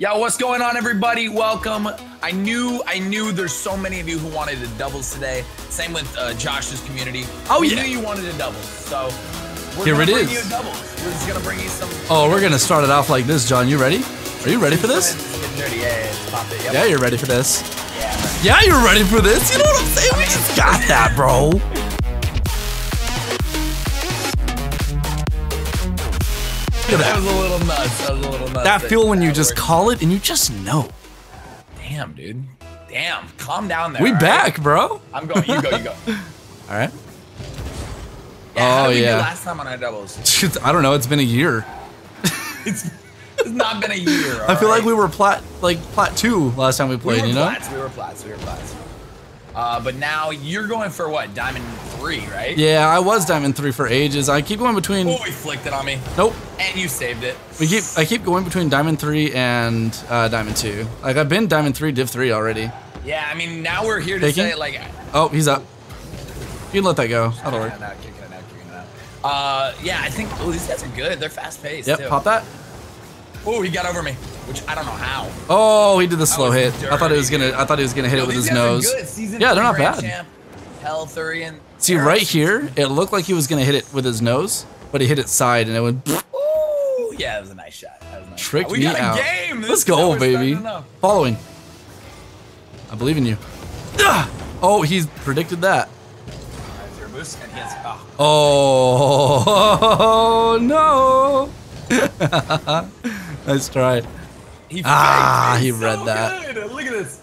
Yo, what's going on, everybody? Welcome. I knew, I knew there's so many of you who wanted a doubles today. Same with uh, Josh's community. Oh, we yeah. knew you wanted a doubles, so we're Here gonna it bring is. you a doubles. We're just gonna bring you some. Oh, we're gonna start it off like this, Jon. You ready? Are you ready for this? Yeah, yeah, yeah. Pop it. Yep. Yeah, you're ready for this. Yeah, you're ready for this. You know what I'm saying? We just got that, bro. At That was a little nuts. That was a little nuts. That feel when you that just worked. call it and you just know. Damn, dude. Damn. Calm down there. We all right? back, bro. I'm going. You go. You go. All right. Oh, yeah, Oh, we do yeah. last time on our doubles? I don't know. It's been a year. It's, it's not been a year. I feel like we were plat like plat two last time we We played. were you know? We were plats. We were plats. We were plats. Uh, but now you're going for what? Diamond three, right? Yeah, I was diamond three for ages. I keep going between. Oh, he flicked it on me, Nope. and you saved it. We keep I keep going between diamond three and uh, diamond two. Like I've been diamond three, div three already. Yeah, I mean now we're here to Taking? say like. Oh, he's up. You can let that go. That'll work. Kicking out, kicking it out, kicking it out. Uh, yeah, I think. Oh, these guys are good. They're fast paced. Yep, too. pop that. Oh, he got over me, which I don't know how. Oh, he did the slow hit. I thought he was gonna. I thought he was gonna hit Yo, it with his nose. Yeah, they're not bad. Champ, Hellthurian. See, right here, it looked like he was gonna hit it with his nose, but he hit it side and it went Ooh, yeah, that was a nice shot. That was a nice tricked shot. We me got a out. game. This Let's go, baby. Following. I believe in you. Ah! Oh, he's predicted that. There's your boost, and he has- oh, Oh, no. nice try. He Ah, he read so that. Good. Look at this.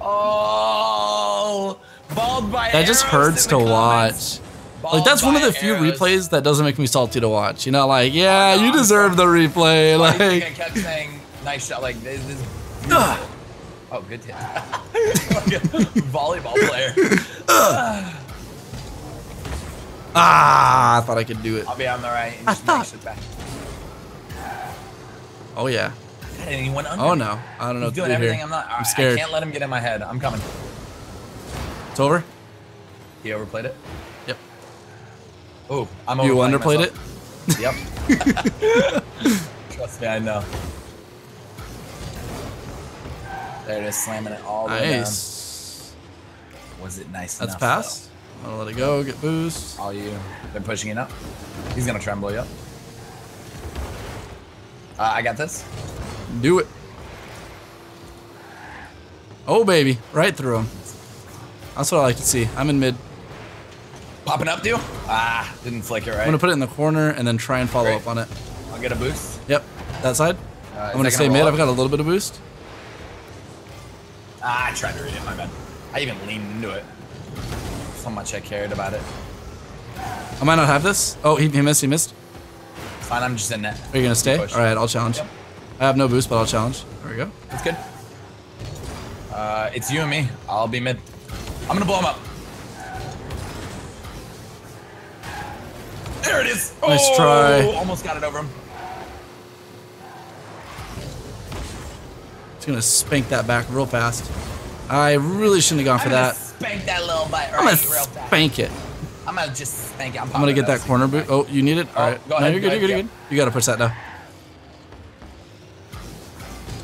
Oh, balled by That just hurts to comments. watch. Balled Like that's one of the few arrows. replays that doesn't make me salty to watch. You know, like yeah, no, you deserve the replay. You think I Like kept saying nice shot. Like this. this Ugh. oh, good hit. like a volleyball player. ah, I thought I could do it. I'll be on the right and I thought- it back. Oh yeah. God, and he went under. Oh no, I don't know He's doing do everything here. I'm not. I'm scared. I can't let him get in my head. I'm coming. It's over. He overplayed it. Yep. Oh, I'm You underplayed it. Yep. Trust me, I know. There it is, slamming it all the way down. Nice. Was it nice That's enough? pass. I'm gonna let it go. Get boost. though? All you. Been pushing it up. He's gonna try and blow you up. Uh, I got this. Do it. Oh baby, right through him. That's what I like to see. I'm in mid. Popping up, dude. Ah, didn't flick it right. I'm gonna put it in the corner and then try and follow Great. up on it. I'll get a boost. Yep, that side. Uh, I'm gonna that stay mid. up? I've got a little bit of boost. Ah, I tried to read it. My bad. I even leaned into it. So much I cared about it. I might not have this. Oh, he, he missed. He missed. Fine. I'm just in net. Are you gonna stay? All right, I'll challenge. Yep. I have no boost, but I'll challenge. There we go. That's good. Uh, it's you and me. I'll be mid. I'm gonna blow him up. There it is. Nice oh, try. Almost got it over him. Just gonna spank that back real fast. I really shouldn't have gone for that. Spank that little bite I'm gonna real fast. spank it. I'm gonna just spank it. I'm, I'm gonna get that corner boot. Oh, you need it? Oh, All right. go no, ahead, you're go good. You're good. You're good. You gotta push that now.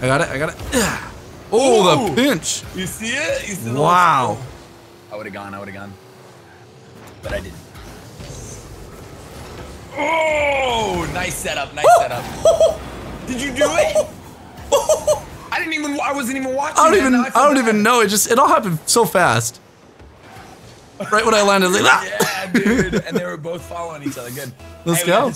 I got it. I got it. Oh, Ooh. the pinch. You see it? You see Wow. I would have gone. I would have gone. But I didn't. Oh, nice setup. Nice setup. Did you do it? I didn't even. I wasn't even watching. I don't even. Now I don't bad. even know. It just. It all happened so fast. Right when I landed, like, ah! Yeah, dude. And they were both following each other. Good. Let's Hey, go.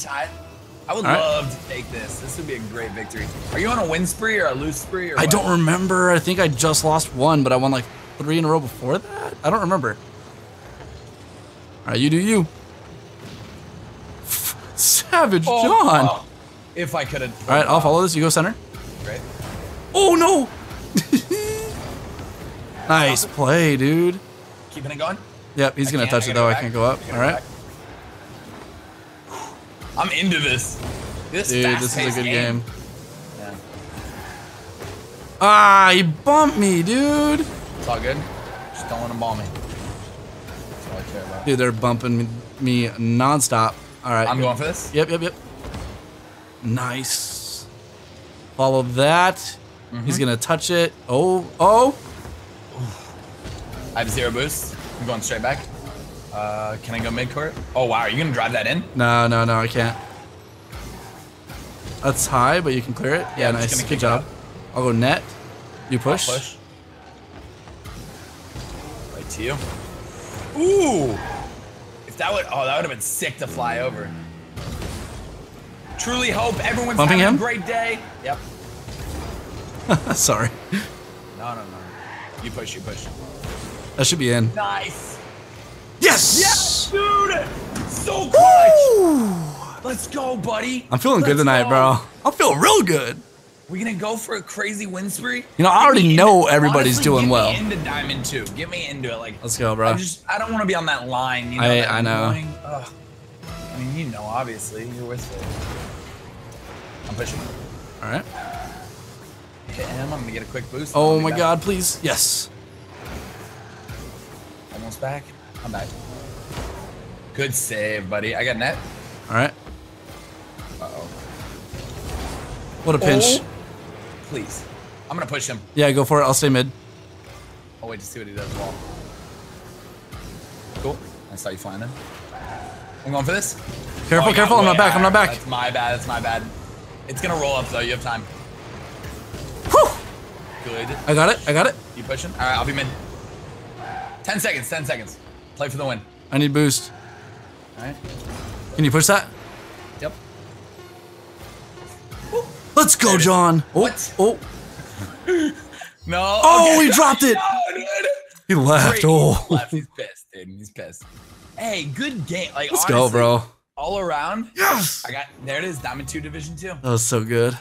I would All right. love to take this. This would be a great victory. Are you on a win spree or a lose spree? I what? don't remember. I think I just lost one, but I won like three in a row before that. I don't remember. All right, you do you. Savage Oh, Jon. oh. If I could have. All right, I'll follow this. You go center. Great. Oh no! nice play, dude. Keeping it going. Yep, he's I gonna touch it though. I can't go up. All right, back. I'm into this. This dude, this is a good game. Yeah. Ah, he bumped me, dude. It's all good. Just don't want to ball me. That's all I care about. Dude, they're bumping me, me nonstop. All right, I'm good. going for this. Yep, yep, yep. Nice. Follow that. He's gonna touch it. Oh, oh. I have zero boost. I'm going straight back. Uh, can I go mid court? Oh wow, are you gonna drive that in? No, no, no, I can't. That's high, but you can clear it. Yeah, I'm nice. Good job. I'll go net. You push. Push. Right to you. Ooh! If that would, oh, that would have been sick to fly over. Truly hope everyone's Bumping having him? a great day. Yep. Sorry. No, no, no. You push, you push. That should be in. Nice. Yes! Yes, dude! So clutch! Let's go, buddy. I'm feeling good Let's tonight, go. bro. I'm feeling real good. We gonna go for a crazy win spree? You know, I already know into- everybody's honestly, doing get well. Me into Diamond 2. Get me into it. Like, Let's go, bro. I just, I don't want to be on that line. You know, I- I know. annoying- ugh. I mean, you know, obviously, you're with it. I'm pushing. All right. Hit him. I'm gonna get a quick boost. Oh my back. god, please. Yes. Almost back. I'm back. Good save, buddy. I got net. All right. Uh oh. What a pinch. Oh, please. I'm gonna push him. Yeah, go for it. I'll stay mid. I'll wait to see what he does. Wall. Cool. I saw you flying in. I'm going for this. Careful, Oh, careful. I'm not back. I'm not back. That's my bad. That's my bad. It's gonna roll up though. You have time. Whew. Good. I got it. I got it. You pushing? All right. I'll be mid. Ten seconds. Ten seconds. Play for the win. I need boost. All right. Can you push that? Yep. Let's go, There it is. Jon. Oh, What? Oh, No. Oh, okay. he dropped it. No, he left. Great. Oh. Left. He's pissed, dude. He's pissed. Hey, good game. Like Let's honestly, go, bro. All around. Yes. I got there. It is. Diamond Two Division Two. That was so good.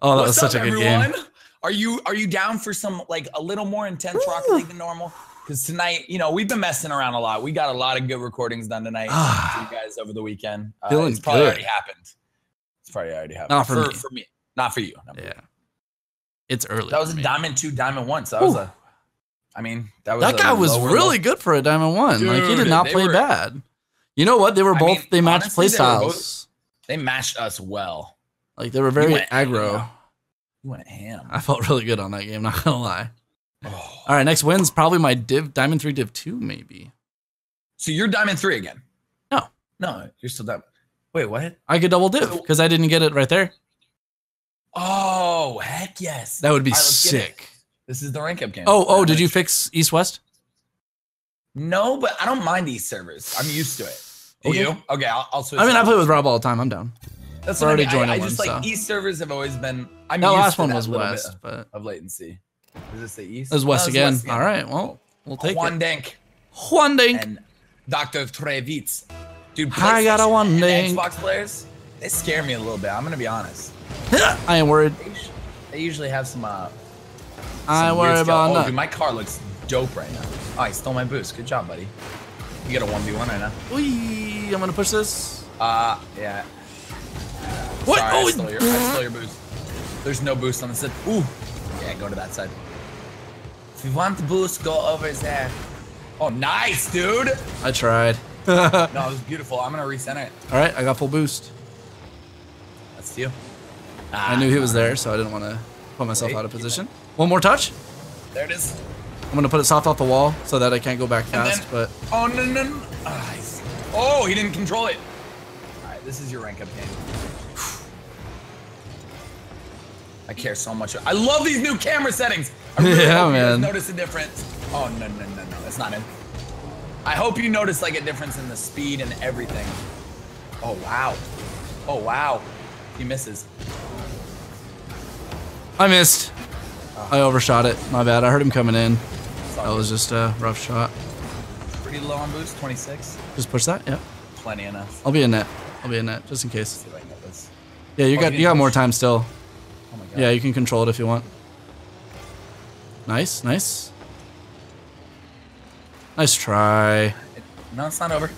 Oh, that was such up, a good everyone? game. Are you are you down for some like a little more intense Rocket League than normal? Because tonight, you know, we've been messing around a lot. We got a lot of good recordings done tonight for you guys over the weekend. Uh, Feeling it's probably good. already happened. It's probably already happened. Not for me. For me. Not for you. Not for you. Yeah. It's early. That was a me. diamond two, diamond one. So that was Ooh. a. I mean, that was That guy was really low- good for a diamond one. like he did not play were- bad. You know what? They were I both. mean, they matched honestly, play they both- styles. They matched us well. Like they were very aggro. You went ham. I felt really good on that game. Not gonna lie. Oh. All right, next win's probably my div diamond three div two maybe. So you're diamond three again? No. No, you're still diamond. Wait, what? I could double div because I didn't get it right there. Oh, heck yes. That would be right, let's get it. sick. This is the rank up game. Oh, oh, did you fix east west? No, but I don't mind these servers. I'm used to it. Okay. you? Okay, I'll, I'll switch. I mean, I play with Rob all the time. I'm down. That's we're what I already mean. I, joining I one, just like so. East servers have always been. I'm That last one was west, but of latency. Does this the East? it was west No, again. it's All right, well, we'll take Juan it. Denk Juan Dink. and Dr. Trevitz. Dude, I got a PlayStation Juan and Denk. Xbox players, they scare me a little bit. I'm gonna be honest. I ain't worried. They, they usually have some. Uh, I worry skill. about Oh, nothing. dude, my car looks dope right now. Oh, he stole my boost. Good job, buddy. You got a one v one right now. Whee, I'm gonna push this. Uh, yeah. What? Sorry, Oh, I stole your, I stole your boost. There's no boost on the set. Ooh. Yeah, go to that side. If you want the boost, go over there. Oh, nice, dude. I tried. No, it was beautiful. I'm gonna recenter it. All right, I got full boost. That's you. I knew he was there, so I didn't want to put myself Wait, out of position. One more touch. There it is. I'm gonna put it soft off the wall so that I can't go back fast. then- But Oh no no no! Ah, oh, he didn't control it. All right, this is your rank up game. I care so much. I love these new camera settings. I really Yeah, hope you man. notice a difference. Oh no no no no! That's not in. I hope you notice like a difference in the speed and everything. Oh wow! Oh wow! He misses. I missed. I overshot it. My bad. I heard him coming in. That was just a rough shot. pretty low on boost. 26. Just push that. Yeah. Plenty enough. I'll be in net. I'll be in net just in case. See if I can get this. Yeah, you Oh, got you you got didn't more time still. Yeah, you can control it if you want. Nice, nice. Nice try. No, it's not over.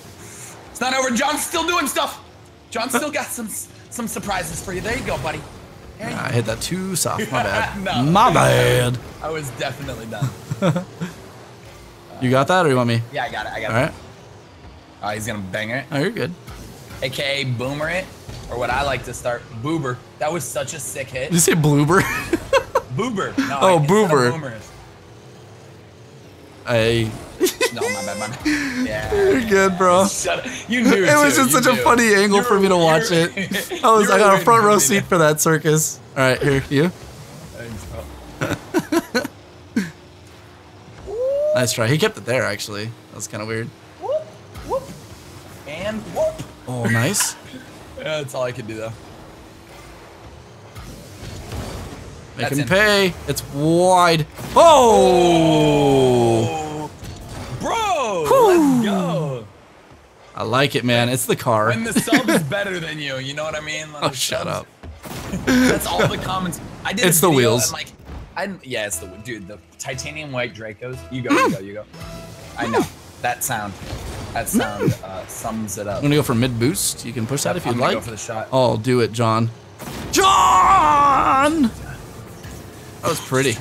It's not over. Jon's still doing stuff. Jon's still got some some surprises for you. There you go, buddy. You I hit that too soft. My bad. No. My bad. I was definitely done. You got that, or you want me? Yeah, I got it. I got All it. right. Oh, he's gonna bang it, Oh, you're good. Aka boomer it, or what I like to start, boober. That was such a sick hit. Did you say bloober? Boober. No, Oh, I- Boober. I. No, my bad, my bad. Yeah. You're good, bro. Shut up. You knew It was too, just you such a funny angle You for me to watch it. I was. I got a front row seat for that circus. All right, here you. Thanks, bro. Nice try. He kept it there actually. That was kind of weird. Oh, nice. Yeah, that's all I could do though. Make That's him pay. It's wide. Oh! oh! Bro, Whew. let's go. I like it, man. It's the car. When the sub is better than you, you know what I mean? When Oh, shut sub's- up. That's all the comments. I did. It's the wheels. And like, I yeah, it's the dude. The titanium white Dracos. You go, you mm. go, you go. I know that sound. That sound uh, sums it up. I'm gonna go for mid boost. You can push that if you'd gonna like. go for the shot. Oh, do it, Jon. Jon! That was pretty.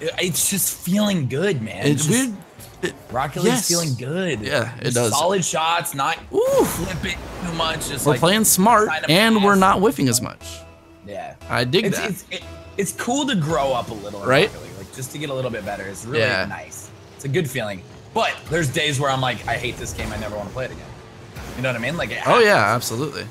It's just feeling good, man. It's weird. It- Rocket League's Yes. feeling good. Yeah, it Just does. Solid shots, not Ooh. flip it too much. Just We're like playing smart and we're not whiffing as much. Yeah, I dig it's, that. It's, it, it's cool to grow up a little, Right? Like just to get a little bit better. It's really Yeah. nice. It's a good feeling. But there's days where I'm like, I hate this game. I never want to play it again. You know what I mean? Like, Oh yeah, absolutely.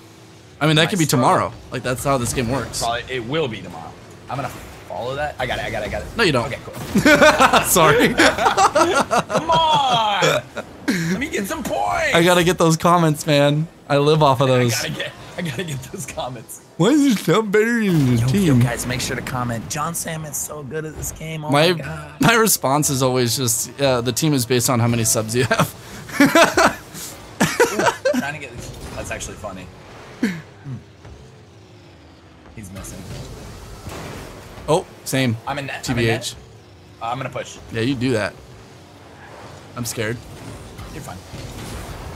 I mean, that could be tomorrow. Like that's how this game works. Probably it will be tomorrow. I'm gonna follow that. I got it. I got it. I got it. No, you don't. Okay, cool. Sorry. Come on. Let me get some points. I gotta get those comments, man. I live off of I those. gotta get. I gotta get those comments. Why is this so better than the Yo, team? guys, make sure to comment. Jon Sandman's so good at this game. Oh my my, god. my response is always just uh, the team is based on how many subs you have. trying to get. That's actually funny. Hmm. He's missing. Oh, same. I'm in net. I'm in net. TBH. Uh, I'm gonna push. Yeah, you do that. I'm scared. You're fine.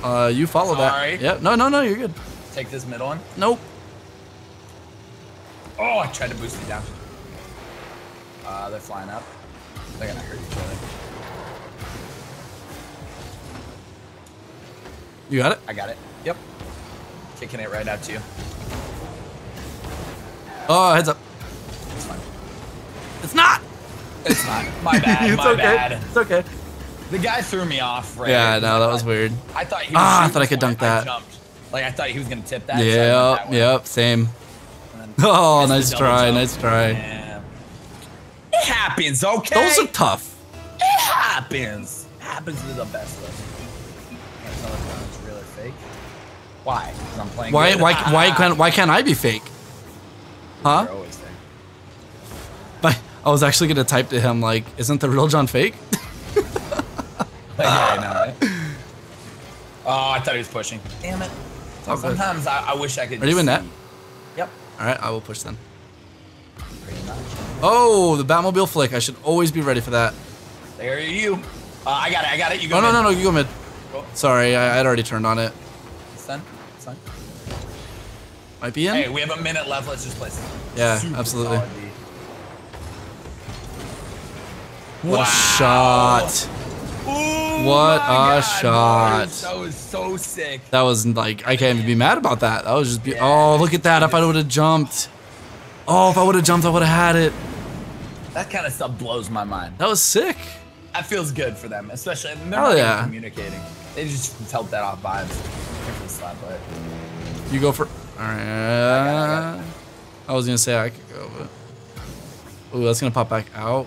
Uh, you follow Sorry. that. Yeah. No, no, no. You're good. Take this middle one. Nope. Oh, I tried to boost it down. Uh, they're flying up. They're gonna hurt each other. You got it. I got it. Yep. Kicking it right out to you. Oh, heads up. It's fine. It's not. It's not. My bad. it's my okay. bad. It's okay. The guy threw me off. Right Yeah, no, that was weird. I thought he was Ah, I thought I could dunk that. jumped. Like I thought he was gonna tip that. so Yep. Same. Oh, nice try. jump. Nice try. Yeah. It happens, okay? Those are tough. It happens. Happens to the best of us. Can't tell if it's real or fake. Why? I'm playing. Why? good? Why? Ah. Why can't? Why can't I be fake? Huh? You're always fake. But I was actually gonna type to him like, "Isn't the real Jon fake?" yeah, I know, right? Oh, I thought he was pushing. Damn it. All. Sometimes I, I wish I could. Are you in net? Yep. All right, I will push then. Oh, the Batmobile flick. I should always be ready for that. There you. Uh, I got it. I got it. You go. Oh no, mid. no, no, you go mid. Cool. Sorry, I, I'd already turned on it. It's done. It's done. Might be in. Hey, we have a minute left. Let's just play some. Yeah, super absolutely. solid What Wow. a shot! Ooh, What a God, shot. That was so sick. That was like I can't even be mad about that. That was just be- Yeah. oh look at that! If I would have jumped, oh if I would have jumped, I would have had it. That kind of stuff blows my mind. That was sick. That feels good for them, especially and they're Hell not yeah. communicating. They just telt that off vibes. Slap, but You go for. All right. got I was gonna say I could go, but. Ooh, that's gonna pop back out.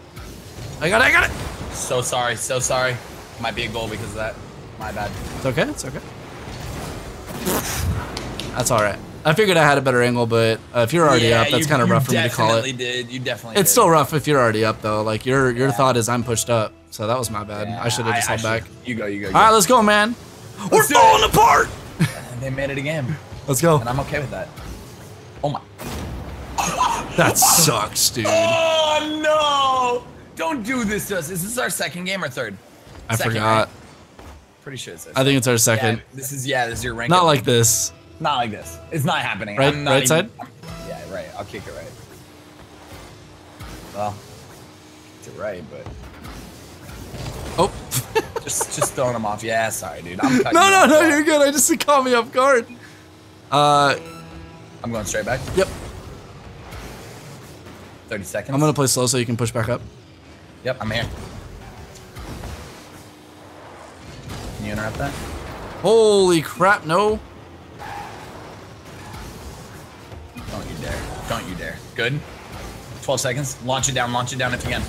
I got it. I got it. so sorry, so sorry. Might be a goal because of that. My bad. It's okay. It's okay. That's all right. I figured I had a better angle, but uh, if you're already Yeah, up, that's kind of rough for me to call it. definitely it. did. You definitely. It's did. still rough if you're already up though. Like your your Yeah. thought is I'm pushed up, so that was my bad. Yeah, I should have just held back. You go. You go. You All right, let's go, man. We're do it. falling apart. They made it again, Let's go. and I'm okay with that. Oh my. That sucks, dude. Oh no! Don't do this to us. This is this our second game or third? I Second, forgot. right? Pretty sure it's. our I think it's our Yeah, second. this is yeah. This is your rank. Not like this. Not like this. It's not happening. Right- not right even- side? Yeah, right. I'll kick it right. Well, it's it right, but Oh. just just throwing them off. Yeah, sorry, dude. I'm no, no, no, you're good. I just caught me off guard. Uh, I'm going straight back. yep. 30 seconds. I'm gonna play slow so you can push back up. Yep, I'm here. Can you interrupt that? Holy crap, no. Don't you dare. Don't you dare. Good. 12 seconds. Launch it down. Launch it down if you can.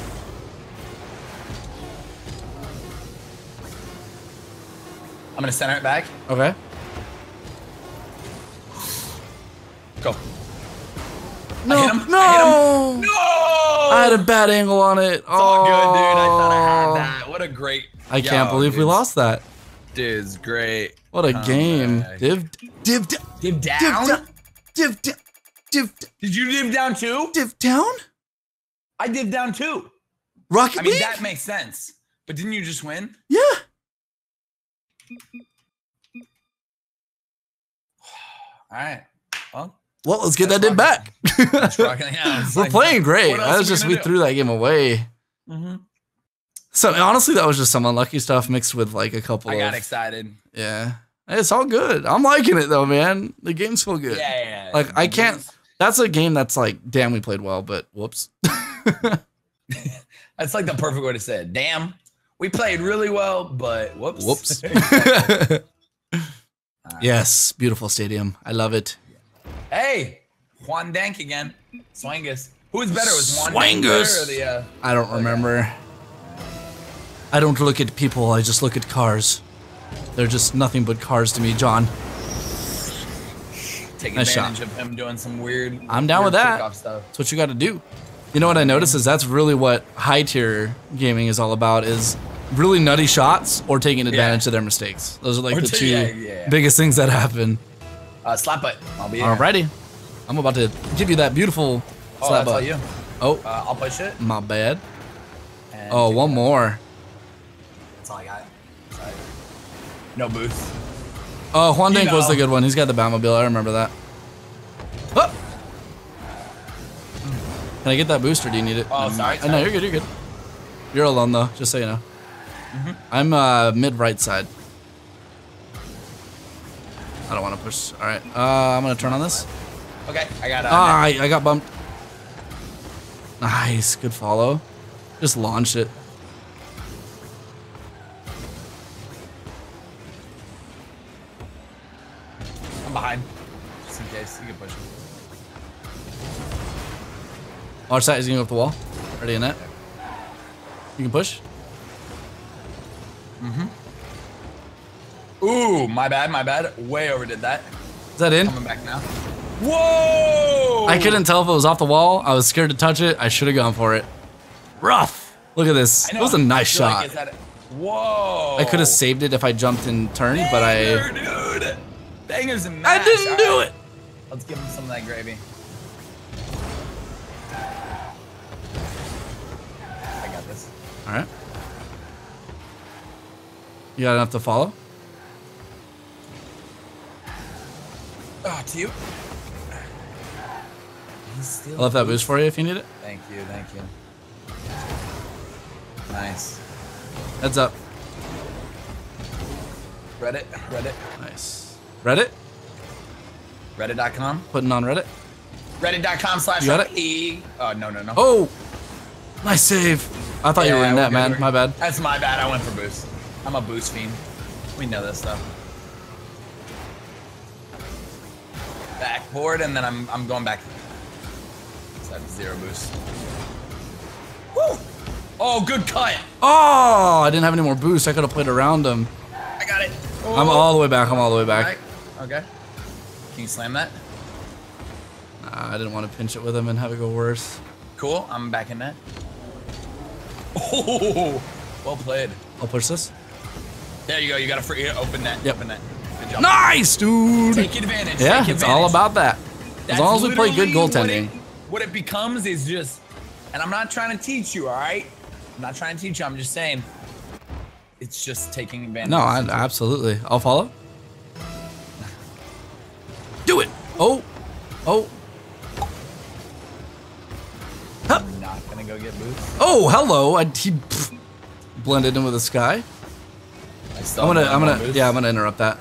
I'm gonna center it back. Okay. Go. No, hit him. no. I hit him. No! I had a bad angle on it. It's all good, dude. I thought I Oh. had that. What a great. I can't believe we lost that. Dude's great. What a Come game. back. Div, div, div, Div div, down? div, div, div, Did you div down too? div down? I div down too. Rocket I mean, League? that makes sense. But didn't you just win? Yeah. All right. Well, Well, let's get that div back. that's rocking. Yeah, it's We're like, playing great. That was just we do? threw that game away. hmm So honestly, that was just some unlucky stuff mixed with like a couple I got of excited. yeah. It's all good. I'm liking it though, man. The game's feel good. Yeah, yeah, yeah. Like I can't. That's a game that's like, damn, we played well, but whoops. That's like the perfect way to say it. Damn, we played really well, but whoops. Whoops. yes, beautiful stadium. I love it. hey, Juan Dank again. Swangus. Who was better? Was Juan Dank Swangus. or the? Uh, I don't remember. I don't look at people. I just look at cars. They're just nothing but cars to me, Jon. take Nice shot. advantage of him doing some weird. I'm down weird with that. Stuff. That's what you got to do. You know what I noticed is that's really what high tier gaming is all about is really nutty shots or taking advantage of their mistakes. Those are like Or the two yeah, yeah. biggest things that happen. Uh, slap it. I'll be here. Alrighty. I'm about to give you that beautiful Oh, slap all you. Oh, Uh, I'll push it. my bad. and Oh, one more. That's all I got. Sorry. No boost. Oh, Juan Dink was the good one. He's got the Batmobile. I remember that. Oh! Can I get that booster? do you need it? Oh, sorry, Uh, No, you're good. You're good. You're alone though, just so you know. Mm-hmm. I'm uh, mid right side. I don't want to push. All right, uh, I'm gonna turn on this. Okay, I got. Uh, Ah, I, I got bumped. Nice, good follow. Just launch it. Watch that. He's gonna go up the wall. Ready in that. You can push. Mm-hmm. Ooh, my bad, my bad. Way overdid that. Is that in? Coming back now. Whoa! I couldn't tell if it was off the wall. I was scared to touch it. I should have gone for it. Rough. Look at this. It was a nice like shot. at- Whoa! I could have saved it if I jumped and turned, but I Banger, dude. Bangers and I didn't do Alright, it. Let's give him some of that gravy. This. All right. You got enough to follow? Oh, to you. He's still. I left that boost for you if you need it. Thank you, thank you. Nice. Heads up. Reddit, Reddit, Nice. Reddit? Reddit.com. Putting on Reddit. Reddit.com slash You got it? E. Oh, uh, no, no, no. Oh! Nice save. I thought you were in that, man. My bad. That's my bad. I went for boost. I'm a boost fiend. We know this stuff. Backboard, and then I'm I'm going back. So I have zero boost. Woo! Oh, good cut. Oh! I didn't have any more boost. I could have played around him. I got it. I'm Oh. all the way back. I'm all the way back. Alright, Okay. Can you slam that? Nah, I didn't want to pinch it with him and have it go worse. Cool. I'm back in that. Oh, well played. I'll push this. There you go. You got to free open that. Yep. Open that. Good job. Nice, dude! Take advantage. yeah, take it's all about that. As long as we play good what goaltending. it- What it, becomes is just, and I'm not trying to teach you, all right? I'm not trying to teach you. I'm just saying, it's just taking advantage. No, I, absolutely. I'll follow. Do it. Oh. Oh. Go get boost. Oh, hello. I, he pff, blended in with the sky. I still I'm gonna, I'm gonna, boost. yeah, I'm gonna interrupt that.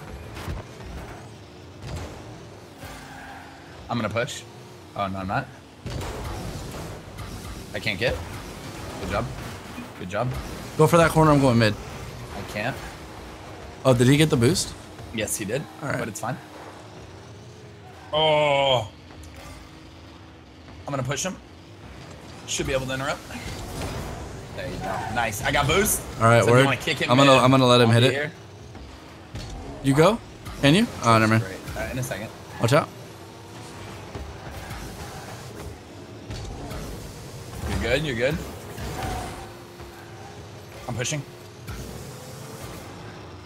I'm gonna push. Oh no, I'm not. I can't get. Good job. Good job. Go for that corner. I'm going mid. I can't. Oh, did he get the boost? Yes, he did. All right. But it's fine. Oh. I'm gonna push him. Should be able to interrupt. There you go. Nice. I got boost. All right, so word. you kick it I'm gonna- I'm gonna let him hit it. here. You go? Can you? Oh, never mind. Right, in a second. Watch out. You're good. You're good. I'm pushing.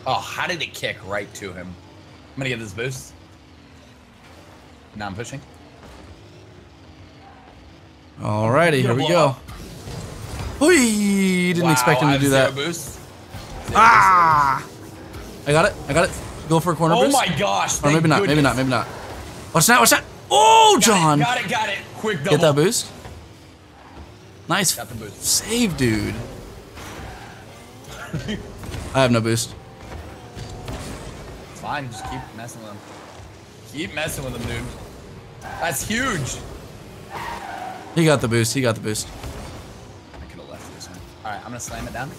Oh, how did it kick right to him? I'm gonna get this boost. Now I'm pushing. Alrighty, here we go. Hui! Didn't expect him to do that. Boost. Ah! I got it. I got it. Go for a corner Oh boost. Oh my gosh. Or maybe not. Maybe not. Maybe not. Watch that. Watch that. Oh, Got it, Jon! Got it, got it. Quick double. Get that boost. Nice Got the boost. save, dude. I have no boost. It's fine. Just keep messing with him. Keep messing with him, dude. That's huge. He got the boost. He got the boost. I could have left this one. All right, I'm gonna slam it down.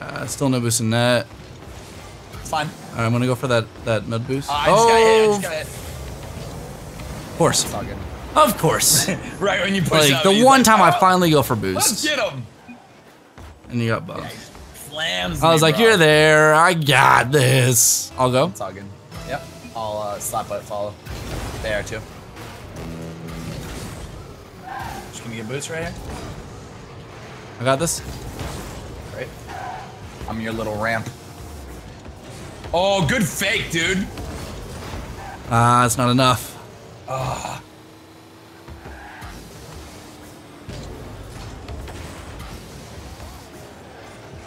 Uh, still no boost in that. It's fine. All right, I'm gonna go for that that mid boost. Uh, I just got hit. I oh, just got hit. of course, It's all good. of course. Right when you push like up, the one like, time I "Oh, finally go for Let's boost, get him. and you got bumped. Slams. I was like. "You're there. I got this." I'll go. It's all good. Yep. I'll uh, slap butt follow. There too. Just gonna get boost right here. I got this. Great. I'm your little ramp. Oh, good fake, dude. Ah, it's not enough.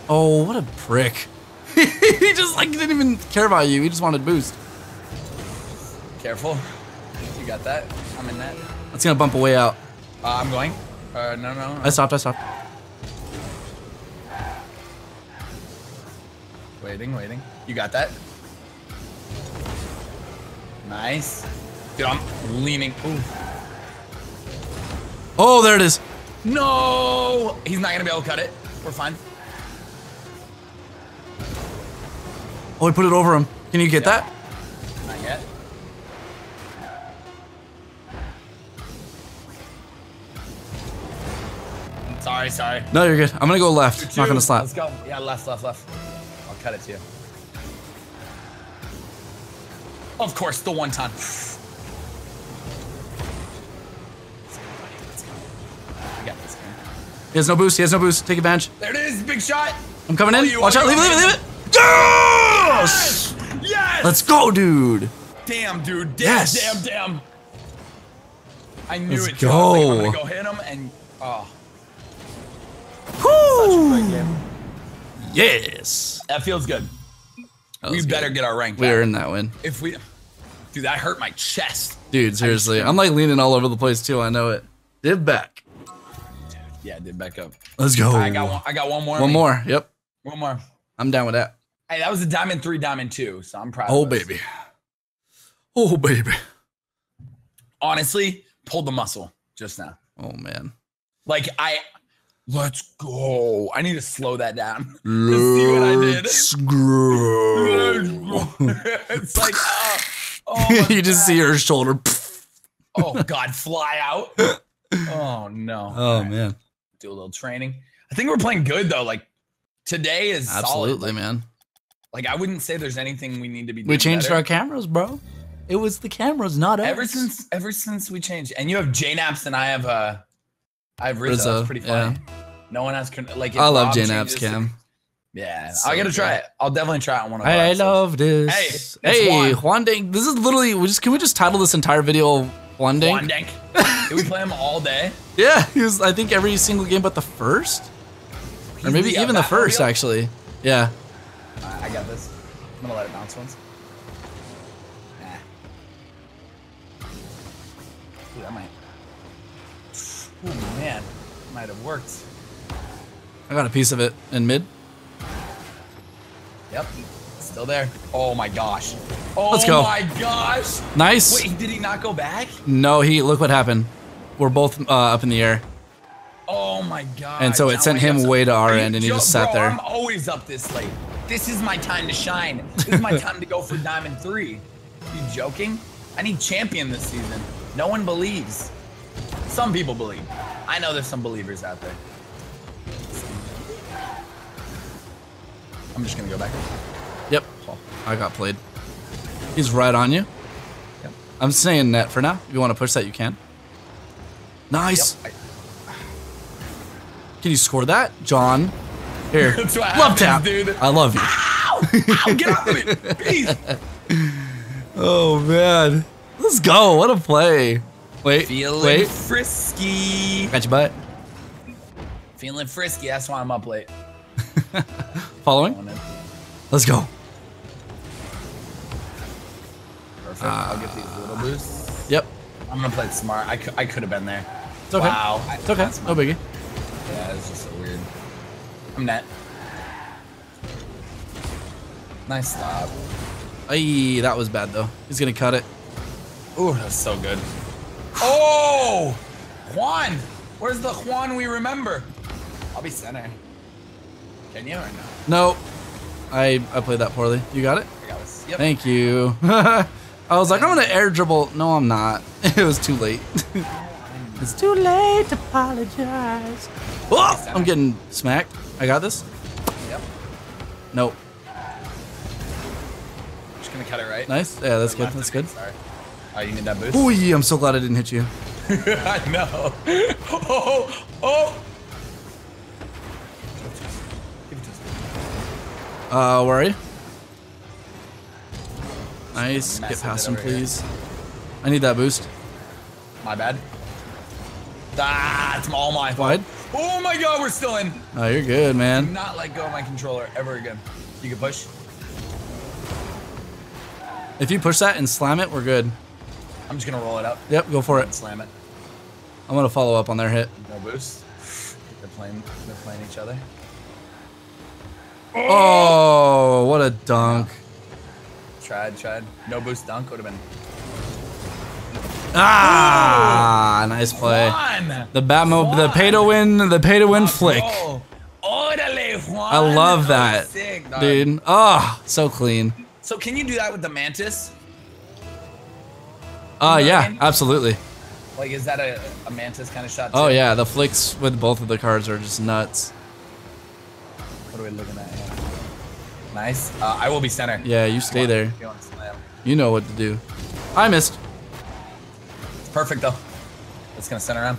Oh, what a prick. he just like didn't even care about you. He just wanted boost. Careful. You got that. I'm in that. That's gonna bump a way out. Uh, I'm going. Uh, no, no. no. I stopped. I stopped. Waiting, waiting. You got that. Nice. Dude, I'm leaning. Ooh. Oh, there it is. No! He's not gonna be able to cut it. We're fine. Oh, he put it over him. Can you get Yeah. that? Sorry, sorry. No, you're good. I'm gonna go left. Not Two. gonna slap. Let's go. Yeah, left, left, left. I'll cut it to you. Of course, the one time. I got this. He has no boost. He has no boost. Take advantage. There it is, big shot. I'm coming Oh, in. Watch out. Leave it. Leave it. Leave it. Yes! Yes. Let's go, dude. Damn, dude. Damn, Yes. damn, damn. I knew Let's it. I was like, I'm go. gonna go hit him and oh, Yes. That feels good. That We better good. get our rank. We back. in that win. If we, dude, that hurt my chest. Dude, seriously. I'm like leaning all over the place too. I know it. Dib back. Yeah, did back up. Let's go. I got one. I got one more. One more. Yep. One more. I'm down with that. Hey, that was a diamond three, diamond two. So I'm proud. Oh, baby. Oh, baby. Honestly, pulled the muscle just now. Oh, man. Like I, let's go. I need to slow that down. to see what I did. Let's grow. it's like, oh, oh, you just see her shoulder. oh God, fly out. Oh no. Oh, right, man. Do a little training. I think we're playing good though. Like today is. Absolutely, Like, man. like I wouldn't say there's anything we need to be. Doing We changed better. our cameras, bro. It was the cameras, not us. ever since ever since we changed. And you have JKnaps and I have uh I have Rizzo. Rizzo, That's pretty funny. No one has like. I love Rob JKnaps cam. Yeah, So I gotta try it. I'll definitely try it on one of. I episodes. love this. Hey, hey, Juan. Juan Dang. This is literally. We just can we just title this entire video Juan Dang? Juan Dank. Did we play him all day? Yeah, he was. I think every single game but the first, or maybe even the oh, first Royale? actually. Yeah. I got this. I'm gonna let it bounce once. Ooh, man, might have worked. I got a piece of it in mid. Yep, still there. Oh my gosh. Oh Let's go. my gosh. Nice. Wait, did he not go back? No, he. Look what happened. We're both uh, up in the air. Oh my god. And so it Jon sent him way to our end, and he just sat bro, there. I'm always up this late. This is my time to shine. This is my time to go for Diamond 3. You joking? I need champion this season. No one believes. Some people believe. I know there's some believers out there. I'm just gonna go back. Yep. I got played. He's right on you. Yep. I'm saying net for now. If you want to push that, you can. Nice. Yep. Can you score that, Jon? Here. That's what love happens, tap. dude. I love you. Ow! Ow! Get off of it! Please! Oh man. Let's go. What a play. Wait. Feeling wait. frisky. Got your butt. Feeling frisky. That's why I'm up late. Following. Going in. Let's go. Perfect. I'll get these little boosts. Yep. I'm gonna play it smart. I could, I could have been there. It's okay. Wow. It's okay. No biggie. Yeah, it's just so weird. I'm net. Nice stop. Ay, that was bad though. He's gonna cut it. Ooh, that's so good. Oh! Juan! Where's the Juan we remember? I'll be center. Can you or no? No. I I played that poorly. You got it? I got this. Yep. Thank you. I was like, I'm gonna air dribble. No, I'm not. It was too late. it's too late to apologize. Oh, I'm getting smacked. I got this. Yep. Nope. Just gonna cut it right. Nice. Yeah, that's good. That's good. Sorry. Oh, you need that boost? Ooh, yeah, I'm so glad I didn't hit you. I know. Oh, oh. Give it to us. Uh, where are you? Nice. Get past him, over here. please. I need that boost. My bad. Ah, it's all my fault. Wide. Oh my god, we're still in. Oh, you're good, Do man. not let go of my controller ever again. You can push. If you push that and slam it, we're good. I'm just gonna roll it up Yep, go for and it. slam it. I'm gonna follow up on their hit. No boost. They're playing. They're playing each other. Oh, what a dunk. Tried, tried. No boost dunk would have been. Ah, nice play. Juan! The Batmo, the pay to win, the pay to win flick. Oh, orale, Juan. I love Oh, that, sick, dog. dude. Oh, so clean. So can you do that with the mantis? Oh know what I yeah, mean? absolutely. Like, is that a, a mantis kind of shot? Oh yeah, the flicks with both of the cards are just nuts. What are we looking at here? Nice. Uh, I will be center. Yeah, you stay there. You want to slam. You know what to do. I missed. It's perfect though. It's gonna center around.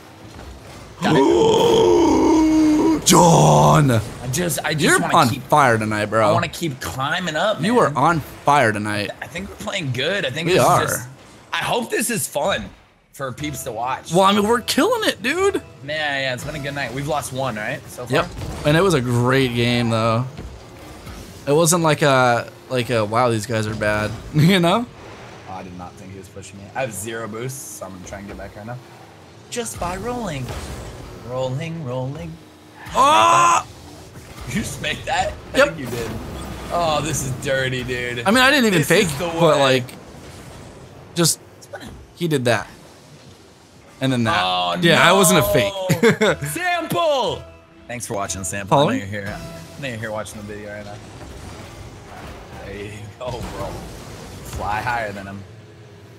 Jon, I just, I just you're on keep. fire tonight, bro. I want to keep climbing up. You are on fire tonight. I think we're playing good. I think We are. Just, I hope this is fun for peeps to watch. Well, I mean, we're killing it, dude. Yeah, yeah. It's been a good night. We've lost one, right? So far. Yep. And it was a great game, though. It wasn't like a like a wow, these guys are bad. You know? Oh, I did not think he was pushing me. I have zero boosts, so I'm gonna try and get back right now. Just by rolling, rolling, rolling. Oh! You just make that? I Yep. think you did. Oh, this is dirty, dude. I mean, I didn't even This fake, the but like, just he did that, and then that. Oh, yeah, I wasn't a no. fake. Sample. Thanks for watching, Sample. Follow I know you're here. I know you're here watching the video right now. There you go, bro. Fly higher than him.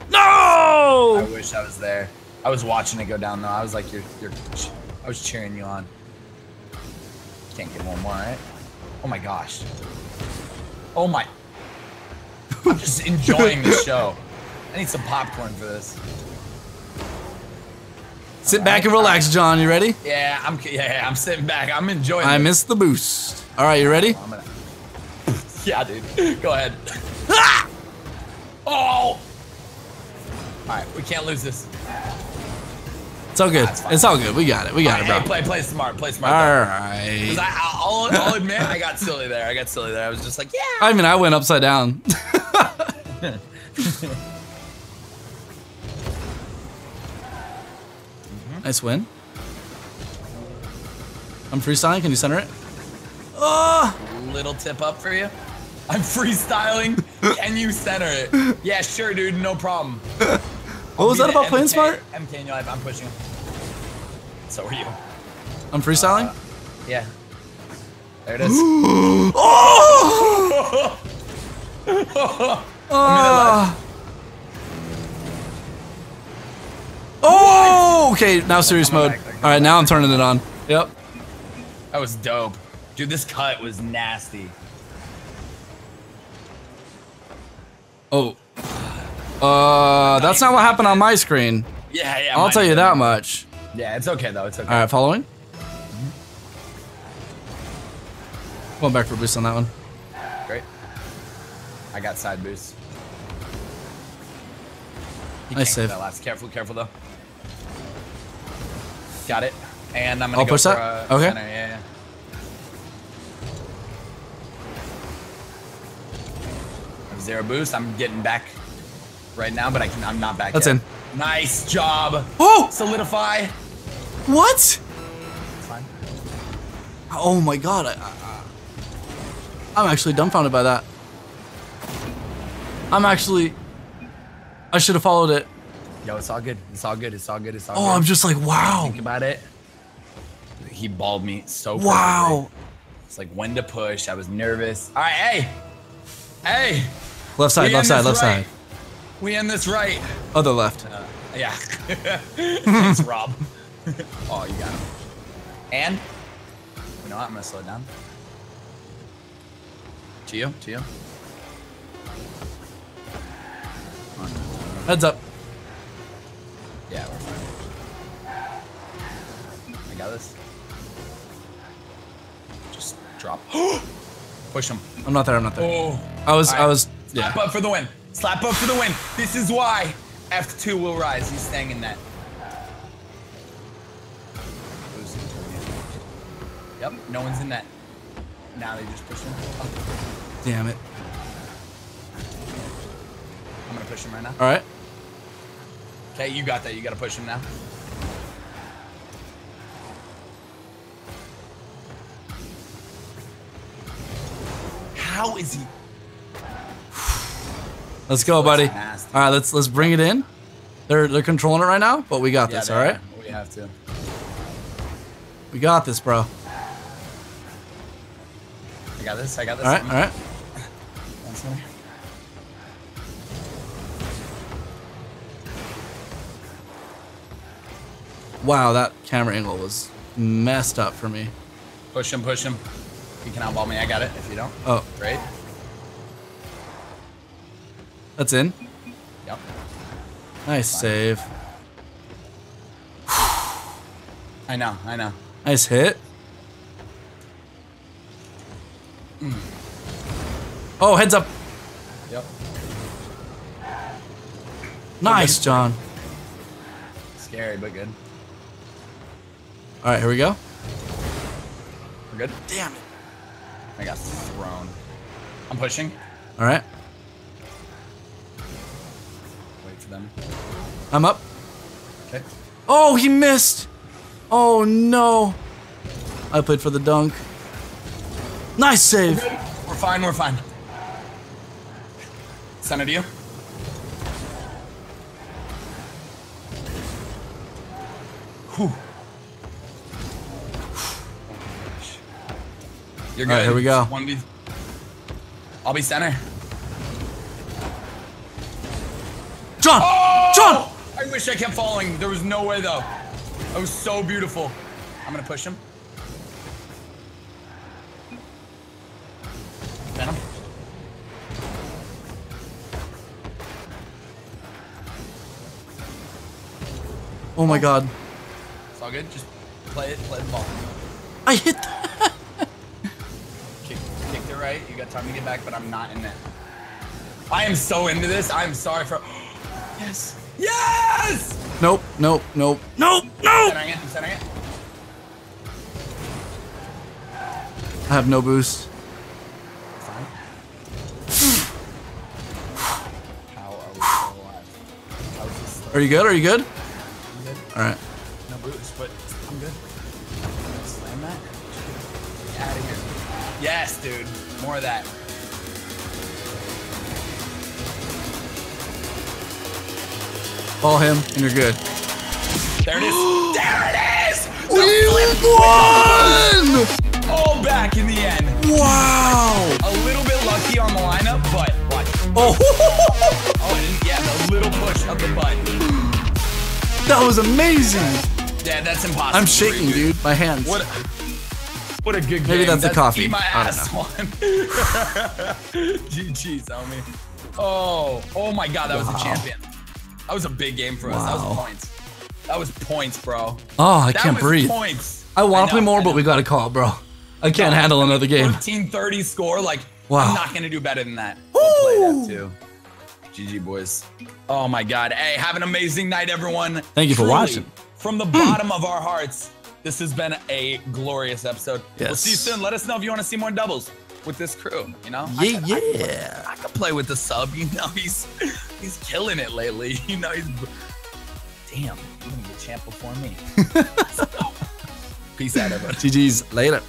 No! I wish I was there. I was watching it go down though. I was like, you're, you're, I was cheering you on. Can't get one more, right? Oh my gosh. Oh my. I'm just enjoying the show. I need some popcorn for this. Sit back and relax, Jon. You ready? Yeah, I'm. Yeah, I'm sitting back. I'm enjoying. It. I missed the boost. All right, you ready? I'm gonna. Yeah, dude. Go ahead. Ah! Oh. All right, we can't lose this. It's all good. That's fine. It's all good. We got it. We got Hey, it, bro. play, play smart. Play smart. All right. I, I'll, I'll admit, I got silly there. I got silly there. I was just like, yeah. I mean, I went upside down. Nice win. I'm freestyling. Can you center it? Oh! Little tip up for you. I'm freestyling. Can you center it? Yeah, sure, dude. No problem. What was that about playing smart? MK in your life. I'm pushing. So are you. I'm freestyling. Uh, Yeah. There it is. oh! Ah. Oh! Okay, now serious mode. back, they're coming All right, now I'm turning it on. Yep. that was dope. Dude, this cut was nasty. Oh. Uh, that's not what happened on my screen. Yeah, yeah. I'll tell you that much. Yeah, it's okay though. It's okay. All right, following. Going back for a boost on that one. Great. I got side boost. He Nice save. That last. Careful, careful though. Got it. And I'm gonna I'll go push for that? a Okay. center, Yeah, yeah. I have Zero boost. I'm getting back right now, but I can. I'm not back. That's yet. in. Nice job. Oh! Solidify. What? Fine. Oh my god. I, I, I'm actually dumbfounded by that. I'm actually. I should have followed it. Yo, it's all good. It's all good. It's all good. It's all good. Oh, good. I'm just like, wow. Think about it. He balled me so Wow. It's like when to push. I was nervous. All right, hey, hey. Left side, we left side, left right. side. We end this right. Other left. Uh, yeah. Thanks, Rob. oh, you got him. And you know what? I'm gonna slow down. To you, to you. Heads up. Yeah, we're fine. I got this. Just drop. Push him. I'm not there, I'm not there. Oh. I was, All I right. was, Slap yeah. up for the win. Slap up for the win. This is why F2 will rise. He's staying in net. Yep, no one's in net. Now they just push him. Damn it. I'm gonna push him right now. All right. Okay, you got that. You gotta push him now. How is he? Let's go, buddy. nasty. All right, let's let's bring it in. They're they're controlling it right now, but we got this. All right, are. We have to. we got this, bro. I got this. I got this. right, I'm- all right. Wow, that camera angle was messed up for me. Push him, push him. He can outball me. I got it. If you don't, Oh, great. that's in. Yep. Nice save. I know. I know. Nice hit. Mm. Oh, heads up. Yep. Nice, Jon. Scary, but good. All right, here we go. We're good. Damn it. I got thrown. I'm pushing. All right, Wait for them. I'm up. Okay. Oh, he missed. Oh no. I played for the dunk. Nice save. We're fine. We're fine. Send it to you. You're good. All right, here we go. One. I'll be center. Jon. Oh! Jon. I wish I kept following. There was no way though. That was so beautiful. I'm gonna push him. Venom. Oh my oh. God. It's all good. Just play it. Play the ball. I hit that. Kick, kick to right. You got time to get back, but I'm not in it. I am so into this. I'm sorry for. yes. Yes. Nope. Nope. Nope. Nope. Nope. Centering it. I'm centering it. I have no boost. Fine. How are we still alive? How is this still Are you good? Are you good? I'm good? All right. No boost, but I'm good. Slam that. Get out of here. Yes, dude. More of that. Follow him, and you're good. There it is. there it is. We won! All back in the end. Wow! A little bit lucky on the lineup, but watch. Oh, Oh, yeah, the little push of the button. that was amazing. Yeah, that's impossible. I'm shaking, dude. My hands. What? A, what a good game. Maybe that's the coffee. Eat my I don't ass one. GG's, homie. Oh, oh my God, that was Wow. a champion. That was a big game for us. That was points. That was points, bro. Oh, I That can't was breathe. Points. I want to play more, but we got to call, bro. I can't handle another game. 1430 score. Like, Wow. I'm not gonna do better than that. We'll play that too. GG boys. Oh my god. Hey, have an amazing night, everyone. Thank you for watching. From the hmm. bottom of our hearts, this has been a glorious episode. We'll see you soon. Let us know if you want to see more doubles with this crew. You know? I Yeah, I could- yeah. I could play with the sub. You know, he's he's killing it lately. You know, he's damn. You're gonna get champ before me. Peace out, everyone. GG's later.